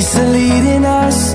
misleading us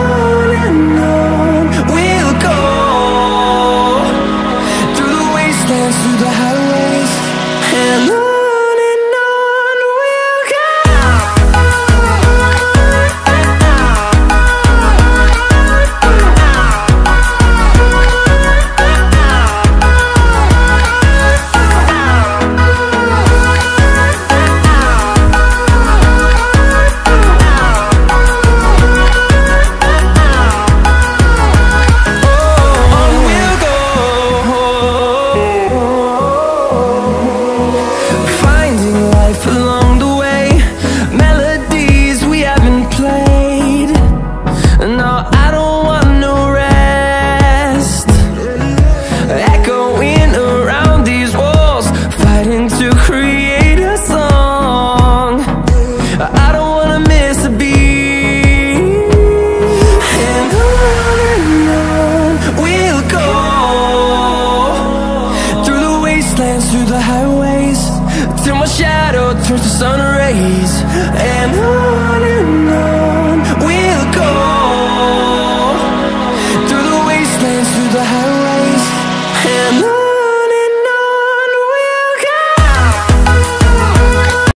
sun rays and on and on